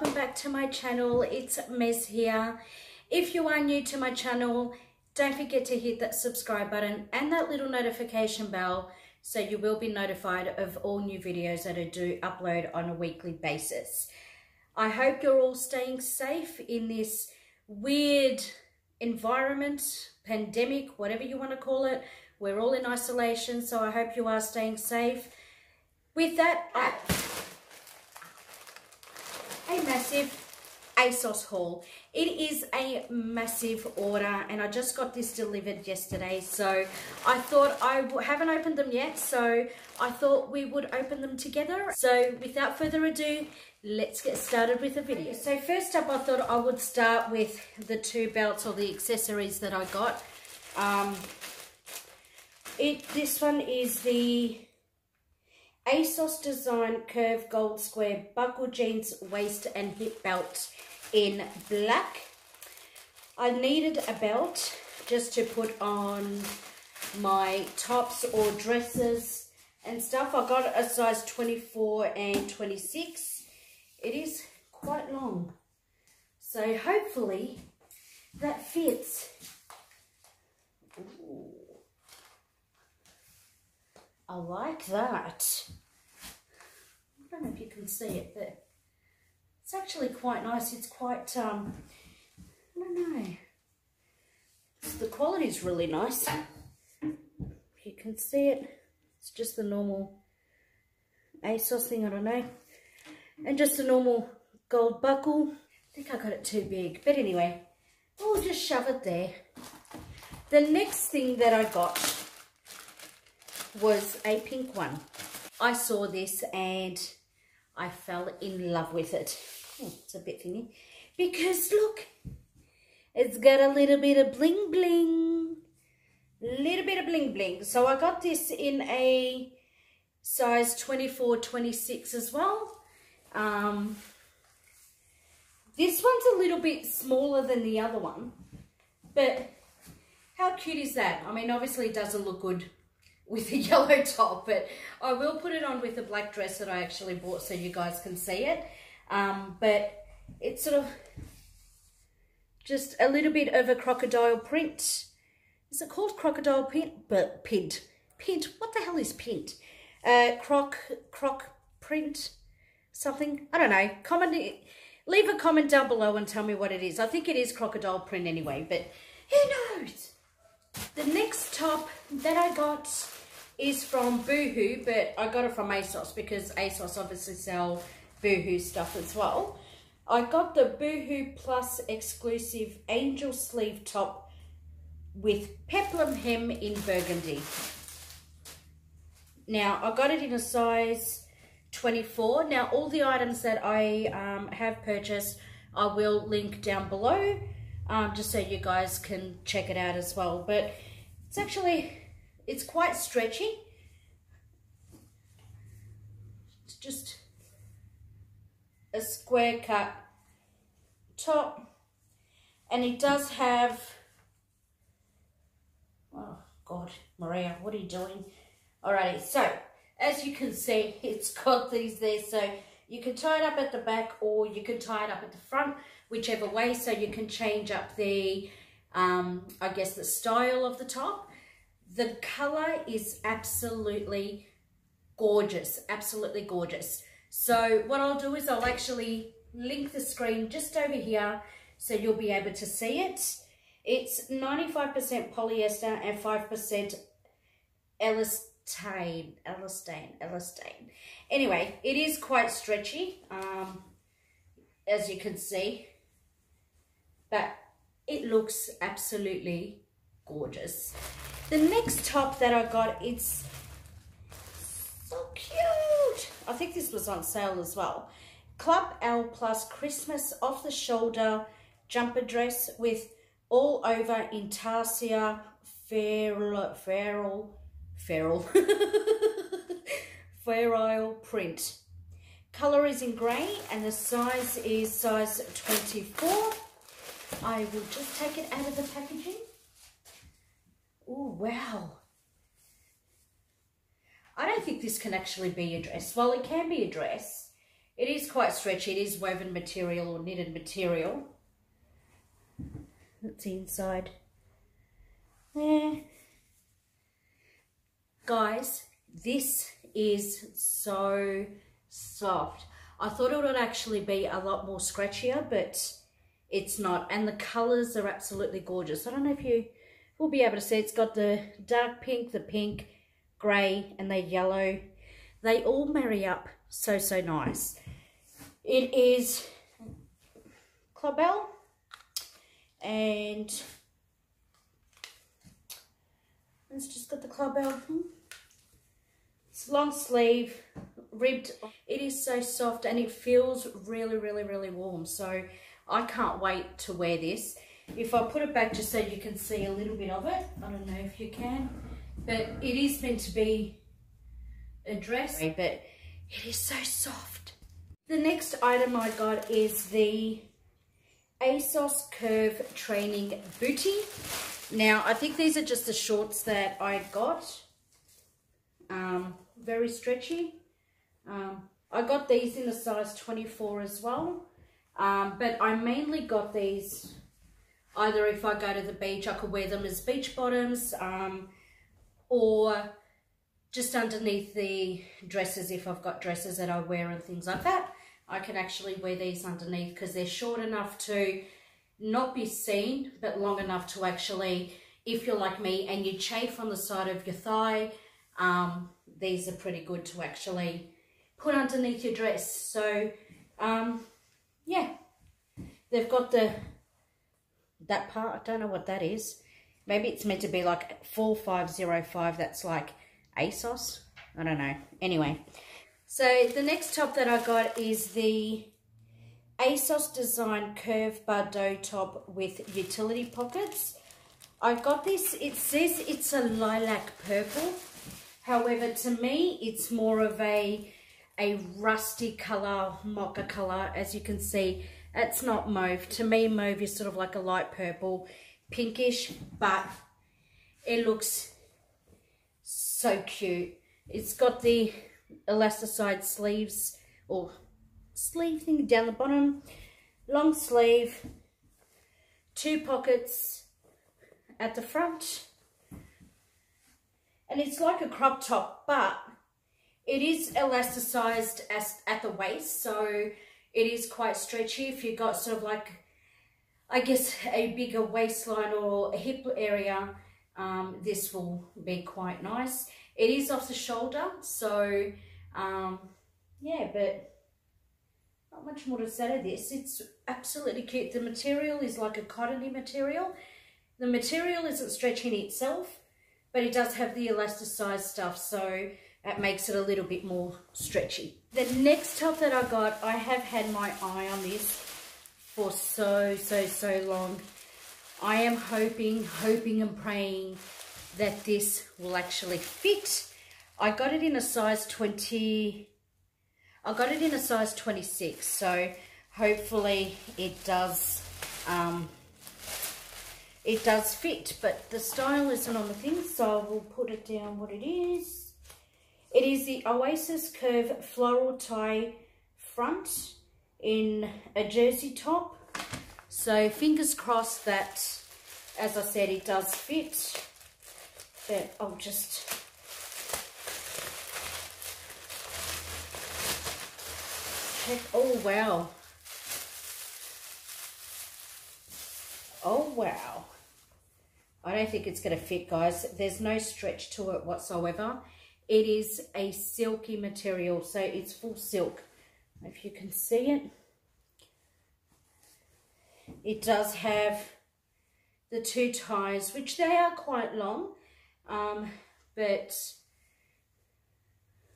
welcome back to my channel. It's Mez here. If you are new to my channel, don't forget to hit that subscribe button and that little notification bell so you will be notified of all new videos that I do upload on a weekly basis. I hope you're all staying safe in this weird environment, pandemic, whatever you want to call it. We're all in isolation, so I hope you are staying safe. With that, I a massive ASOS haul. It is a massive order and I just got this delivered yesterday. So I thought I haven't opened them yet. So I thought we would open them together. So without further ado, let's get started with the video. So first up, I thought I would start with the two belts or the accessories that I got. Um, it This one is the ASOS Design Curve Gold Square Buckle Jeans Waist and Hip Belt in black. I needed a belt just to put on my tops or dresses and stuff. I got a size 24 and 26. It is quite long. So hopefully that fits. Ooh. I like that. I don't know if you can see it, but it's actually quite nice. It's quite, um, I don't know. The quality is really nice. You can see it, it's just the normal ASOS thing, I don't know. And just a normal gold buckle. I think I got it too big. But anyway, we'll just shove it there. The next thing that I got was a pink one. I saw this and I fell in love with it. Oh, it's a bit thingy. Because look, it's got a little bit of bling bling. Little bit of bling bling. So I got this in a size 24, 26 as well. Um, this one's a little bit smaller than the other one. But how cute is that? I mean, obviously it doesn't look good with a yellow top, but I will put it on with a black dress that I actually bought so you guys can see it. Um, but it's sort of just a little bit of a crocodile print. Is it called crocodile print? But pint. Pint. What the hell is pint? Uh, croc, croc print something. I don't know. Comment, leave a comment down below and tell me what it is. I think it is crocodile print anyway, but who knows? The next top that I got is from Boohoo, but I got it from ASOS because ASOS obviously sell Boohoo stuff as well. I got the Boohoo Plus exclusive angel sleeve top with peplum hem in burgundy. Now, I got it in a size 24. Now, all the items that I um, have purchased, I will link down below, um, just so you guys can check it out as well. But it's actually it's quite stretchy. It's just a square cut top. And it does have, oh God, Maria, what are you doing? Alrighty, so as you can see, it's got these there. So you can tie it up at the back or you can tie it up at the front, whichever way. So you can change up the, um, I guess, the style of the top. The color is absolutely gorgeous, absolutely gorgeous. So what I'll do is I'll actually link the screen just over here so you'll be able to see it. It's 95% polyester and 5% elastane, elastane, elastane. Anyway, it is quite stretchy, um, as you can see, but it looks absolutely gorgeous. The next top that I got, it's so cute. I think this was on sale as well. Club L Plus Christmas off the shoulder jumper dress with all over intarsia feral, feral, feral, feral print. Color is in grey and the size is size 24. I will just take it out of the packaging. Oh, wow. I don't think this can actually be a dress. Well, it can be a dress. It is quite stretchy. It is woven material or knitted material. That's the inside. There. Guys, this is so soft. I thought it would actually be a lot more scratchier, but it's not. And the colours are absolutely gorgeous. I don't know if you will be able to see. It's got the dark pink, the pink, grey, and the yellow. They all marry up so, so nice. It is Club L and it's just got the Club L. Hmm? It's long sleeve, ribbed. It is so soft and it feels really, really, really warm. So I can't wait to wear this. If I put it back just so you can see a little bit of it, I don't know if you can, but it is meant to be a dress, but it is so soft. The next item I got is the ASOS Curve Training Booty. Now, I think these are just the shorts that I got. Um, very stretchy. Um, I got these in a size 24 as well. Um, but I mainly got these either if I go to the beach, I could wear them as beach bottoms um, or just underneath the dresses if I've got dresses that I wear and things like that. I can actually wear these underneath because they're short enough to not be seen, but long enough to actually, if you're like me and you chafe on the side of your thigh, um, these are pretty good to actually put underneath your dress. So, um, yeah, they've got the, that part, I don't know what that is. Maybe it's meant to be like 4505, that's like ASOS. I don't know. Anyway, so the next top that I got is the ASOS Design Curve Bardot top with utility pockets. I got this, it says it's a lilac purple. However, to me, it's more of a, a rusty colour, mocha colour. As you can see, it's not mauve. To me, mauve is sort of like a light purple, pinkish, but it looks so cute. It's got the elasticized sleeves or sleeve thing down the bottom, long sleeve, two pockets at the front, and it's like a crop top, but it is elasticized as, at the waist, so it is quite stretchy if you've got sort of like, I guess, a bigger waistline or a hip area, um, this will be quite nice. It is off the shoulder, so um, yeah, but not much more to say to this. It's absolutely cute. The material is like a cottony material. The material isn't stretching itself, but it does have the elasticized stuff, so that makes it a little bit more stretchy. The next top that I got, I have had my eye on this for so, so, so long. I am hoping, hoping and praying that this will actually fit. I got it in a size 20, I got it in a size 26, so hopefully it does, um, it does fit, but the style isn't on the thing, so I will put it down what it is. It is the Oasis Curve Floral Tie Front in a jersey top. So fingers crossed that, as I said, it does fit. But I'll just check. Oh, wow. Oh, wow. I don't think it's going to fit, guys. There's no stretch to it whatsoever. It is a silky material, so it's full silk. If you can see it. It does have the two ties, which they are quite long, um, but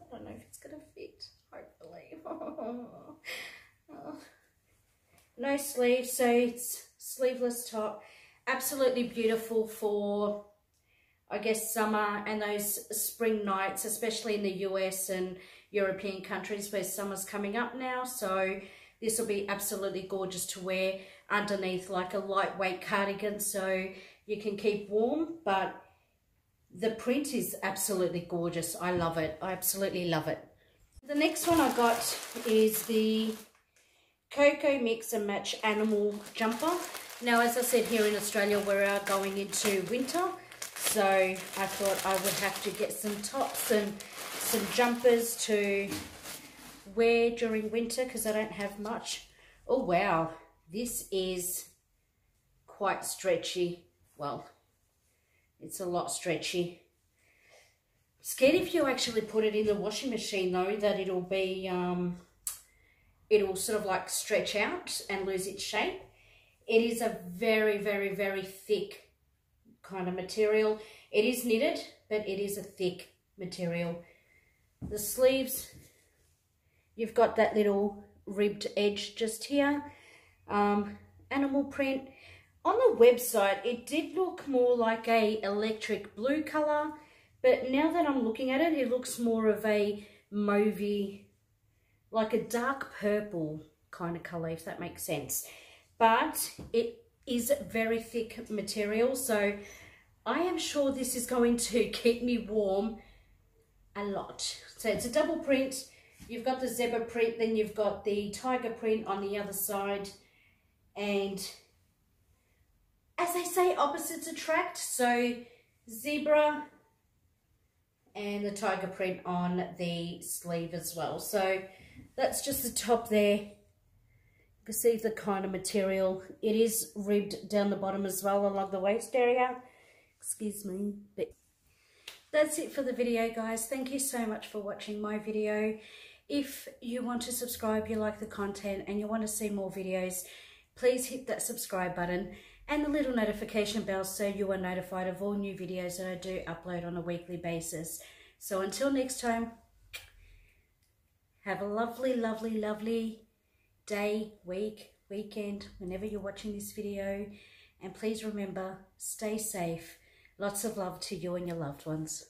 I don't know if it's going to fit, hopefully. No sleeves, so it's sleeveless top. Absolutely beautiful for, I guess, summer and those spring nights, especially in the US and European countries where summer's coming up now. So this will be absolutely gorgeous to wear underneath like a lightweight cardigan so you can keep warm, but the print is absolutely gorgeous. I love it. I absolutely love it. The next one I got is the Koko Mix and Match Animal Jumper. Now, as I said, here in Australia, we're going into winter. So I thought I would have to get some tops and some jumpers to wear during winter because I don't have much. Oh, wow. This is quite stretchy. Well, it's a lot stretchy. Scared if you actually put it in the washing machine though that it'll be, um, it'll sort of like stretch out and lose its shape. It is a very, very, very thick kind of material. It is knitted, but it is a thick material. The sleeves, you've got that little ribbed edge just here. Um, animal print. On the website, it did look more like a electric blue colour, but now that I'm looking at it, it looks more of a mauvey, like a dark purple kind of colour, if that makes sense. But it is very thick material, so I am sure this is going to keep me warm a lot. So it's a double print. You've got the zebra print, then you've got the tiger print on the other side. And as they say, opposites attract. So zebra and the tiger print on the sleeve as well. So that's just the top there. See the kind of material. It is ribbed down the bottom as well along the waist area. Excuse me. But that's it for the video, guys. Thank you so much for watching my video. If you want to subscribe, you like the content, and you want to see more videos, please hit that subscribe button and the little notification bell so you are notified of all new videos that I do upload on a weekly basis. So until next time, have a lovely, lovely, lovely day, week, weekend, whenever you're watching this video. And please remember, stay safe. Lots of love to you and your loved ones.